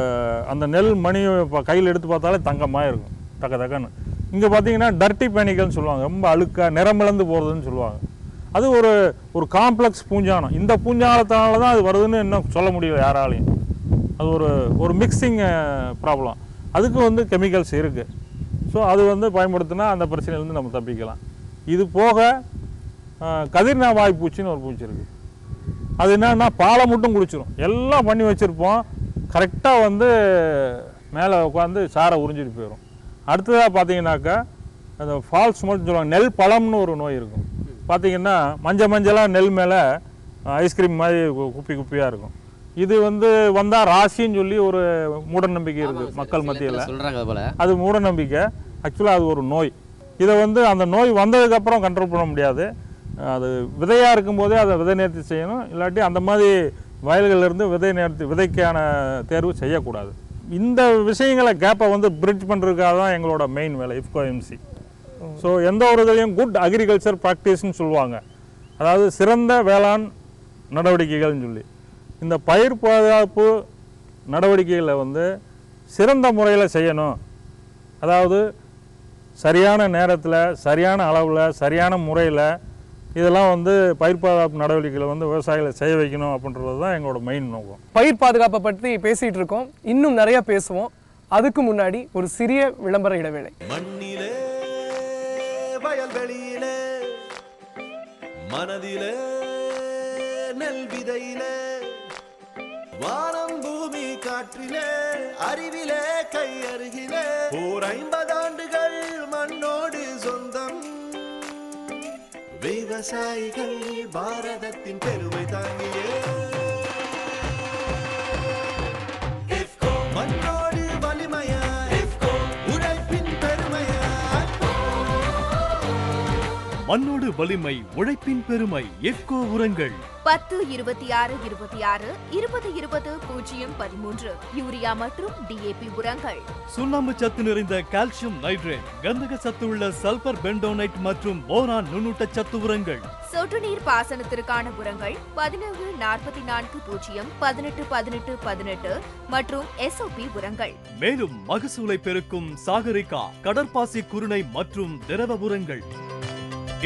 அந்த நெல் மணி இப்போ கையில் எடுத்து பார்த்தாலே தங்கமாக இருக்கும். தக்க தக்கன்னு. இங்கே பார்த்தீங்கன்னா டர்ட்டி பேனிக்கல்னு சொல்லுவாங்க. ரொம்ப அழுக்கா நிறமிழந்து போகிறதுன்னு சொல்லுவாங்க. அது ஒரு ஒரு காம்ப்ளெக்ஸ் பூஞ்சானம். இந்த பூஞ்சானத்தினால தான் அது வருதுன்னு இன்னும் சொல்ல முடியல யாராலையும். அது ஒரு ஒரு மிக்சிங் ப்ராப்ளம் அதுக்கு வந்து கெமிக்கல்ஸ் இருக்குது ஸோ அது வந்து பயன்படுத்தினா அந்த பிரச்சனையிலேருந்து நம்ம தப்பிக்கலாம். இது போக கதிர்னா வாய் பூச்சின்னு ஒரு பூச்சி இருக்குது அது என்னன்னா பாலை மட்டும் குடிச்சிடும் எல்லாம் பண்ணி வச்சுருப்போம். கரெக்டாக வந்து மேலே உட்காந்து சாரை உறிஞ்சிட்டு போயிடும் அடுத்ததாக பார்த்தீங்கன்னாக்கா அந்த ஃபால்ஸ் மட்டும் சொல்லுவாங்க நெல் பழம்னு ஒரு நோய் இருக்கும். பார்த்தீங்கன்னா மஞ்சள் மஞ்சளாக நெல் மேலே ஐஸ்கிரீம் மாதிரி குப்பி குப்பியாக இருக்கும். இது வந்து வந்தால் ராசின்னு சொல்லி ஒரு மூடநம்பிக்கை இருக்குது மக்கள் மத்தியில். சொல்கிறாங்க அது போல். அது மூடநம்பிக்கை. ஆக்சுவலாக அது ஒரு நோய். இதை வந்து அந்த நோய் வந்ததுக்கப்புறம் கண்ட்ரோல் பண்ண முடியாது. அது விதையாக இருக்கும்போதே அதை விதை நேர்த்தி செய்யணும். இல்லாட்டி அந்த மாதிரி வயல்கள்ல இருந்து விதை நேர்த்தி விதைக்கான தேர்வு செய்யக்கூடாது. இந்த விஷயங்களை கேப்பை வந்து பிரிட்ஜ் பண்ணுறதுக்காக தான் எங்களோட மெயின் வேலை இஃப்கோ எம்சி ஸோ எந்த ஒரு இதுலையும் குட் அக்ரிகல்ச்சர் ப்ராக்டிஸ்னு சொல்லுவாங்க. அதாவது சிறந்த வேளாண் நடவடிக்கைகள்னு சொல்லி. இந்த பயிர் பாதுகாப்பு நடவடிக்கைகளை வந்து சிறந்த முறையில் செய்யணும். அதாவது சரியான நேரத்தில் சரியான அளவில் சரியான முறையில் இதெல்லாம் வந்து பயிர் பாதுகாப்பு நடவடிக்கைகளை வந்து விவசாயிகளை செய்ய வைக்கணும் அப்படின்றது தான் எங்களோட மெயின் நோக்கம். பயிர் பாதுகாப்பை பற்றி பேசிட்டு இருக்கோம். இன்னும் நிறைய பேசுவோம். அதுக்கு முன்னாடி ஒரு சிறிய விளம்பர இடைவேளை. மண்ணிலே வயல்வெளியிலே மனதிலே நெல் விதையிலே வானம் பூமி காற்றிலே அறிவிலே கை அருகிலே. ஓர் ஐம்பது ஆண்டுகள் மண்ணோடு சொந்தம். விவசாயிகள் பாரதத்தின் பெருமை தாங்கியே. மண்ணோடு வலிமை உழைப்பின் பெருமை எஃப்கோ உரங்கள். பத்து இருபத்தி ஆறு இருபத்தி ஆறு இருபது இருபது பூஜ்ஜியம் பதிமூன்று யூரியா மற்றும் டிஏபி உரங்கள். சுண்ணாம்பு சத்து நிறைந்த கால்சியம் நைட்ரேட் கந்தக சத்து உள்ள சல்பர் பெண்டோனைட் மற்றும் போரான் நுண்ணூட்ட சத்து உரங்கள். சொட்டு நீர் பாசனத்திற்கான உரங்கள் பதினேழு நாற்பத்தி நான்கு பூஜ்ஜியம் பதினெட்டு பதினெட்டு பதினெட்டு மற்றும் எஸ்ஓபி உரங்கள். மேலும் மகசூலை பெருக்கும் சாகரிகா கடற்பாசி குருணை மற்றும் திரவ உரங்கள்.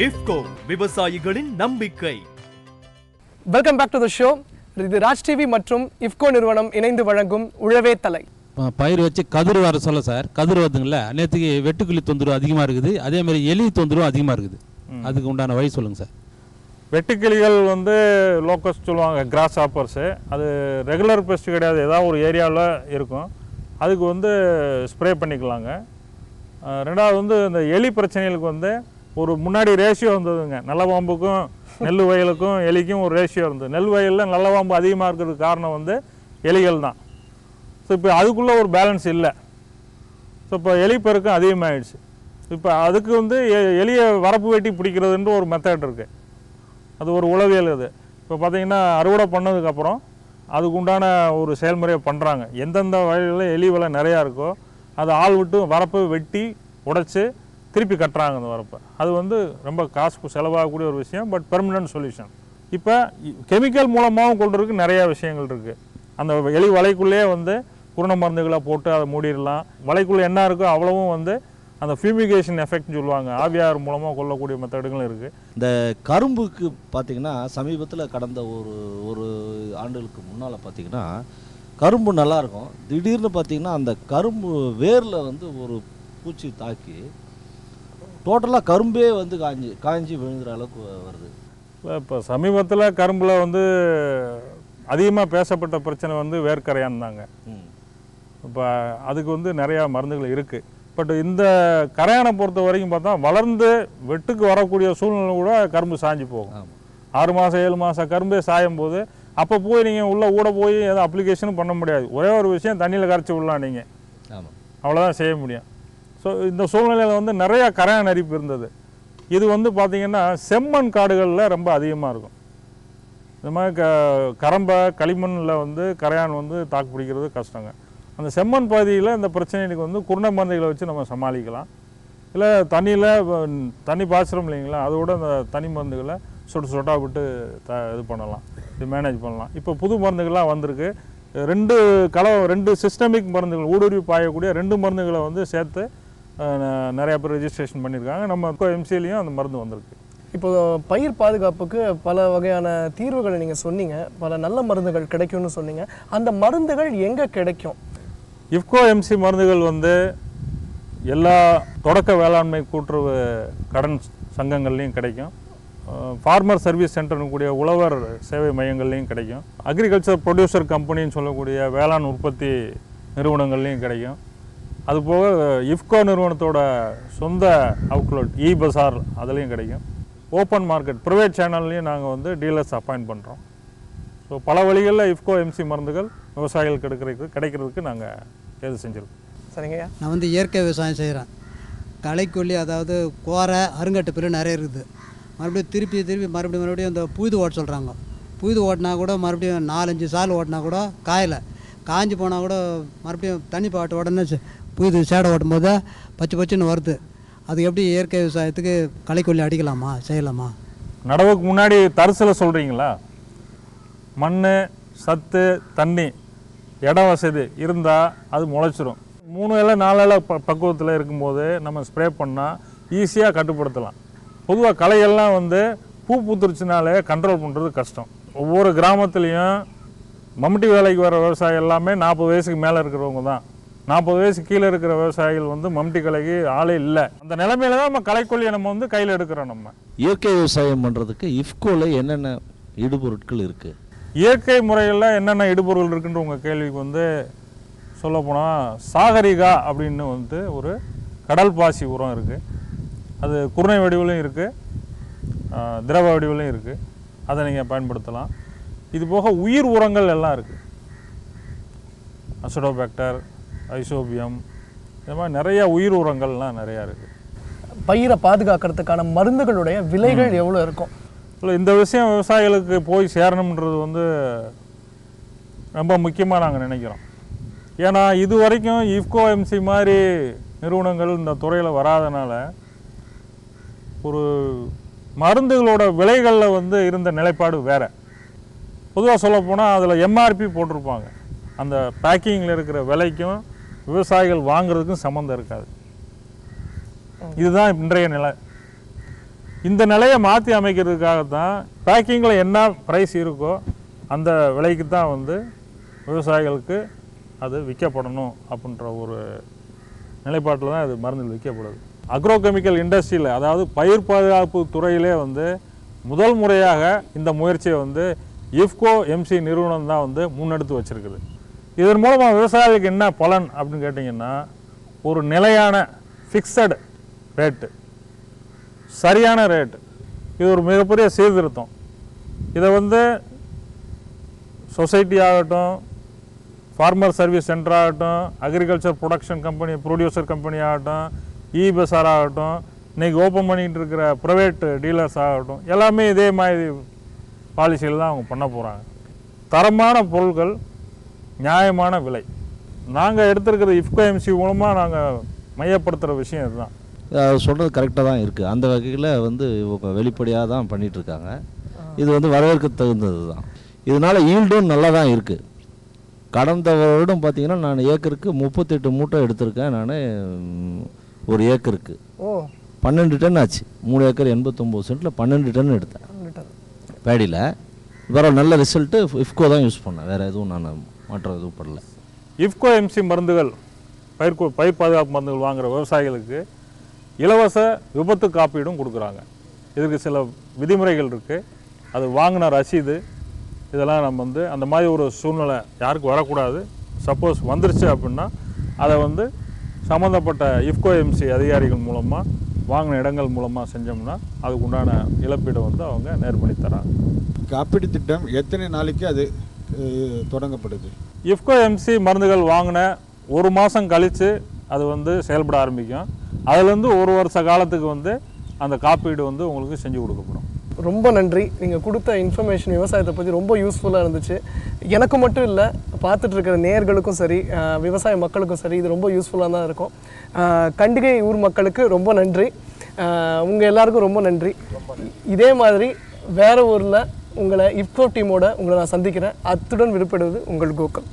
இஃப்கோ விவசாயிகளின் நம்பிக்கை. Welcome back to the show இது ராஜ் டிவி மற்றும் இஃப்கோ நிறுவனம் இணைந்து வழங்கும் உழவே தலை. பயிர் வச்சு கதிர் வர சொல்ல சார். கதிர் வருதுங்களா நேற்றுக்கு வெட்டுக்கிளி தொந்தரவு அதிகமாக இருக்குது. அதே மாதிரி எலி தொந்தரவு அதிகமாக இருக்குது. அதுக்கு உண்டான வழி சொல்லுங்கள் சார். வெட்டுக்கிளிகள் வந்து லோக்கஸ் சொல்லுவாங்க கிராஸ் ஆப்பர்ஸு அது ரெகுலர் பெஸ்ட் கிடையாது. ஏதாவது ஒரு ஏரியாவில் இருக்கும். அதுக்கு வந்து ஸ்ப்ரே பண்ணிக்கலாங்க. ரெண்டாவது வந்து இந்த எலி பிரச்சனைகளுக்கு வந்து ஒரு முன்னாடி ரேஷியோ இருந்ததுங்க. நல்ல பாம்புக்கும் நெல் வயலுக்கும் எலிக்கும் ஒரு ரேஷியோ இருந்தது. நெல் வயலில் நல்ல பாம்பு அதிகமாக இருக்கிறதுக்கு காரணம் வந்து எலிகள் தான். ஸோ இப்போ அதுக்குள்ளே ஒரு பேலன்ஸ் இல்லை. ஸோ இப்போ எலி பெருக்கம் அதிகமாகிடுச்சு இப்போ அதுக்கு வந்து எ- எலியை வரப்பு வெட்டி பிடிக்கிறதுன்ற ஒரு மெத்தட் இருக்குது அது ஒரு உளவியல் அது இப்போ பார்த்தீங்கன்னா அறுவடை பண்ணதுக்கப்புறம் அதுக்கு உண்டான ஒரு செயல்முறையை பண்ணுறாங்க எந்தெந்த வயலில் எலி வலை நிறையா இருக்கோ அதை ஆள் விட்டு வரப்பு வெட்டி உடைச்சி திருப்பி கட்டுறாங்க அந்த வரப்பை. அது வந்து ரொம்ப காசுக்கு செலவாகக்கூடிய ஒரு விஷயம் பட் பெர்மனன்ட் சொல்யூஷன் இப்போ கெமிக்கல் மூலமாகவும் கொள்றதுக்கு நிறையா விஷயங்கள் இருக்குது அந்த எலி வலைக்குள்ளேயே வந்து குருண மருந்துகளை போட்டு அதை மூடிடலாம். வலைக்குள்ளே என்ன இருக்கோ அவ்வளவும் வந்து அந்த ஃபியூமிகேஷன் எஃபெக்ட்னு சொல்லுவாங்க. ஆவியார் மூலமாக கொல்லக்கூடிய மெத்தடுகளும் இருக்குது இந்த கரும்புக்கு பார்த்தீங்கன்னா சமீபத்தில் கடந்த ஒரு ஒரு ஆண்டுகளுக்கு முன்னால் பார்த்தீங்கன்னா கரும்பு நல்லா இருக்கும். திடீர்னு பார்த்தீங்கன்னா அந்த கரும்பு வேரில் வந்து ஒரு பூச்சி தாக்கி டோட்டலாக கரும்பே வந்து காஞ்சி காஞ்சி விழுங்குற அளவுக்கு வருது. இப்போ சமீபத்தில் கரும்பில் வந்து அதிகமாக பேசப்பட்ட பிரச்சனை வந்து வேர்க்கரையான் தாங்க. இப்போ அதுக்கு வந்து நிறையா மருந்துகள் இருக்குது பட் இந்த கரையானை பொறுத்த வரைக்கும் பார்த்தா வளர்ந்து வெட்டுக்கு வரக்கூடிய சூழ்நிலை கூட கரும்பு சாஞ்சு போகும். ஆறு மாதம் ஏழு மாதம் கரும்பே சாயும் போது அப்போ போய் நீங்கள் உள்ளே ஊட போய் எதுவும் அப்ளிகேஷனும் பண்ண முடியாது. ஒரே ஒரு விஷயம் தண்ணியில் கரைச்சி விடலாம் நீங்கள் அவ்வளோதான் செய்ய முடியும். ஸோ இந்த சூழ்நிலையில் வந்து நிறையா கரையான் அரிப்பு இருந்தது. இது வந்து பார்த்திங்கன்னா செம்மண் காடுகளில் ரொம்ப அதிகமாக இருக்கும். இந்த மாதிரி க கரம்பை களிமண்ணில் வந்து கரையான் வந்து தாக்கு பிடிக்கிறது கஷ்டங்க. அந்த செம்மண் பகுதியில் இந்த பிரச்சனைக்கு வந்து குருணை மருந்துகளை வச்சு நம்ம சமாளிக்கலாம். இல்லை தண்ணியில் தண்ணி பாய்ச்சிரும் இல்லைங்களா அதோட அந்த தனி மருந்துகளை சொட்டு சொட்டாக விட்டு த இது பண்ணலாம். இது மேனேஜ் பண்ணலாம். இப்போ புது மருந்துகள்லாம் வந்திருக்கு. ரெண்டு கலவை ரெண்டு சிஸ்டமிக் மருந்துகள் ஊடுருவி பாயக்கூடிய ரெண்டு மருந்துகளை வந்து சேர்த்து நிறைய பேர் ரெஜிஸ்ட்ரேஷன் பண்ணியிருக்காங்க. நம்ம எம்சிலையும் அந்த மருந்து வந்திருக்கு. இப்போ பயிர் பாதுகாப்புக்கு பல வகையான தீர்வுகளை நீங்கள் சொன்னீங்க. பல நல்ல மருந்துகள் கிடைக்கும்னு சொன்னீங்க. அந்த மருந்துகள் எங்கே கிடைக்கும்? இஃப்கோ எம்சி மருந்துகள் வந்து எல்லா தொடக்க வேளாண்மை கூட்டுறவு கடன் சங்கங்கள்லையும் கிடைக்கும். ஃபார்மர் சர்வீஸ் சென்டர்னு கூடிய உழவர் சேவை மையங்கள்லையும் கிடைக்கும். அக்ரிகல்ச்சர் ப்ரொடியூசர் கம்பெனின்னு சொல்லக்கூடிய வேளாண் உற்பத்தி நிறுவனங்கள்லையும் கிடைக்கும். அதுபோக இஃப்கோ நிறுவனத்தோட சொந்த அவுட்லெட் இ பசார் அதுலேயும் கிடைக்கும். ஓப்பன் மார்க்கெட் ப்ரைவேட் சேனல்லையும் நாங்கள் வந்து டீலர்ஸ் அப்பாயிண்ட் பண்ணுறோம் ஸோ பல வழிகளில் இஃப்கோ எம்சி மருந்துகள் விவசாயிகள் கிடைக்கிறதுக்கு கிடைக்கிறதுக்கு நாங்கள் ஏது செஞ்சுருக்கோம். சரிங்கய்யா நான் வந்து இயற்கை விவசாயம் செய்கிறேன் களைக்கொல்லி அதாவது கோரை அருங்கட்டு பில்லு நிறைய இருக்குது. மறுபடியும் திருப்பி திருப்பி மறுபடியும் மறுபடியும் இந்த புய்து ஓட்ட சொல்கிறாங்க புய்து ஓட்டினா கூட மறுபடியும் நாலஞ்சு சால் ஓட்டினா கூட காயலை. காஞ்சி போனால் கூட மறுபடியும் தண்ணி பாட்டு உடனே புது சேடை ஓட்டும் போது பச்சை பச்சைன்னு வருது. அது எப்படி இயற்கை விவசாயத்துக்கு களைக்கொல்லி அடிக்கலாமா செய்யலாமா? நடவுக்கு முன்னாடி தரிசில் சொல்கிறீங்களா மண் சத்து தண்ணி இட வசதி இருந்தால் அது முளைச்சிரும். மூணு இலை நாலு இலை ப பக்குவத்தில் இருக்கும்போது நம்ம ஸ்ப்ரே பண்ணால் ஈஸியாக கட்டுப்படுத்தலாம். பொதுவாக களையெல்லாம் வந்து பூ பூத்துருச்சுனாலே கண்ட்ரோல் பண்ணுறது கஷ்டம். ஒவ்வொரு கிராமத்துலேயும் மம்முட்டி வேலைக்கு வர விவசாயம் எல்லாமே நாற்பது வயசுக்கு மேலே இருக்கிறவங்க தான். நாற்பது வயசு கீழே இருக்கிற விவசாயிகள் வந்து மம்முட்டி கலைக்கு ஆளே இல்லை. அந்த நிலைமையில தான் நம்ம களைக்கொல்லியை நம்ம வந்து கையில் எடுக்கிறோம் நம்ம. இயற்கை விவசாயம் பண்ணுறதுக்கு இஃப்கோவில் என்னென்ன இடுபொருட்கள் இருக்குது இயற்கை முறையில் என்னென்ன இடுபொருள் இருக்குன்ற உங்கள் கேள்விக்கு வந்து சொல்லப்போனால் சாகரிகா அப்படின்னு வந்து ஒரு கடல் பாசி உரம் இருக்குது அது குருணை வடிவிலும் இருக்குது திரவ வடிவிலும் இருக்குது அதை நீங்கள் பயன்படுத்தலாம். இது போக உயிர் உரங்கள் எல்லாம் இருக்குது அசடோபேக்டர் ஐசோபியம் இந்த மாதிரி நிறைய உயிர் உரங்கள்லாம் நிறையா இருக்குது பயிரை பாதுகாக்கிறதுக்கான மருந்துகளுடைய விலைகள் எவ்வளோ இருக்கும்? இல்லை இந்த விஷயம் விவசாயிகளுக்கு போய் சேரணுன்றது வந்து ரொம்ப முக்கியமாக நாங்கள் நினைக்கிறோம். ஏன்னா இது வரைக்கும் இஃப்கோ எம்சி மாதிரி நிறுவனங்கள் இந்த துறையில் வராதனால ஒரு மருந்துகளோட விலைகளில் வந்து இருந்த நிலைப்பாடு வேறு. பொதுவாக சொல்லப்போனால் அதில் எம்ஆர்பி போட்டிருப்பாங்க. அந்த பேக்கிங்கில் இருக்கிற விலைக்கும் விவசாயிகள் வாங்குறதுக்கும் சம்மந்தம் இருக்காது. இதுதான் இன்றைய நிலை. இந்த நிலையை மாற்றி அமைக்கிறதுக்காக தான் பேக்கிங்கில் என்ன ப்ரைஸ் இருக்கோ அந்த விலைக்கு தான் வந்து விவசாயிகளுக்கு அது விற்கப்படணும் அப்படின்ற ஒரு நிலைப்பாட்டில் தான் இது மருந்துகள் விற்கப்படுது. அக்ரோகெமிக்கல் இண்டஸ்ட்ரியில் அதாவது பயிர் பாதுகாப்பு துறையிலே வந்து முதல் முறையாக இந்த முயற்சியை வந்து இஃப்கோ எம்சி நிறுவனம் தான் வந்து முன்னெடுத்து வச்சிருக்குது. இதன் மூலமாக விவசாயிகளுக்கு என்ன பலன் அப்படின்னு கேட்டிங்கன்னா ஒரு நிலையான ஃபிக்ஸடு ரேட்டு சரியான ரேட்டு இது ஒரு மிகப்பெரிய சீர்திருத்தம். இதை வந்து சொசைட்டி ஆகட்டும் ஃபார்மர் சர்வீஸ் சென்டர் ஆகட்டும் agriculture production company producer company ஆகட்டும் இ பஸார் ஆகட்டும் இன்றைக்கி ஓப்பன் பண்ணிகிட்டு இருக்கிற ப்ரைவேட் டீலர்ஸ் ஆகட்டும் எல்லாமே இதே மாதிரி பாலிசியில் தான் அவங்க பண்ண போகிறாங்க தரமான பொருட்கள் நியாயமான விலை. நாங்கள் எடுத்திருக்கிற இஃப்கோ எம்சி மூலமாக நாங்கள் மையப்படுத்துகிற விஷயம் இதுதான். அது சொல்கிறது கரெக்டாக தான் இருக்குது அந்த வகையில் வந்து இவங்க வெளிப்படையாக தான் பண்ணிட்டு இருக்காங்க இது வந்து வரவேற்க தகுந்தது தான் இதனால் ஈல்டும் நல்லா தான் இருக்குது கடந்த வருடம் பார்த்தீங்கன்னா நான் ஏக்கருக்கு முப்பத்தெட்டு மூட்டை எடுத்திருக்கேன். நான் ஒரு ஏக்கருக்கு. ஓ. பன்னெண்டு டன் ஆச்சு. மூணு ஏக்கர் எண்பத்தொம்போது சென்ட்டில் பன்னெண்டு டன் எடுத்தேன். பேடியில். வேற நல்ல ரிசல்ட்டு இஃப்கோ தான் யூஸ் பண்ணேன். வேறு எதுவும் நான் மாற்றம் எதுவும் பண்ணல இஃப்கோ எம்சி மருந்துகள் பயிர் கு- பயிர் பாதுகாப்பு மருந்துகள் வாங்குற விவசாயிகளுக்கு இலவச விபத்து காப்பீடும் கொடுக்குறாங்க. இதற்கு சில விதிமுறைகள் இருக்குது அது வாங்கின ரசீது இதெல்லாம் நம்ம வந்து அந்த மாதிரி ஒரு சூழ்நிலை யாருக்கும் வரக்கூடாது. சப்போஸ் வந்துருச்சு அப்படின்னா அதை வந்து சம்மந்தப்பட்ட இஃப்கோ எம்சி அதிகாரிகள் மூலமாக வாங்கின இடங்கள் மூலமாக செஞ்சோம்னா அதுக்கு உண்டான இழப்பீடை வந்து அவங்க நேர்பணி தராங்க காப்பீடு திட்டம் எத்தனை நாளைக்கு அது தொடங்கப்படுது. இஃப்கோ எம்சி மருந்துகள் வாங்கின ஒரு மாதம் கழித்து அது வந்து செயல்பட ஆரம்பிக்கும். அதுலேருந்து ஒரு வருஷ காலத்துக்கு வந்து அந்த காப்பீடு வந்து உங்களுக்கு செஞ்சு கொடுக்கப்படும். ரொம்ப நன்றி. நீங்கள் கொடுத்த இன்ஃபர்மேஷன் விவசாயத்தை பற்றி ரொம்ப யூஸ்ஃபுல்லாக இருந்துச்சு. எனக்கு மட்டும் இல்லை பார்த்துட்டு இருக்கிற நேயர்களுக்கும் சரி விவசாய மக்களுக்கும் சரி இது ரொம்ப யூஸ்ஃபுல்லாக தான் இருக்கும். கண்டிகை ஊர் மக்களுக்கு ரொம்ப நன்றி. உங்கள் எல்லாருக்கும் ரொம்ப நன்றி. இதே மாதிரி வேற ஊரில் உங்களை இப்கோ டீமோட உங்களை நான் சந்திக்கிறேன். அத்துடன் விடுபடுவது உங்கள் கோக்கம்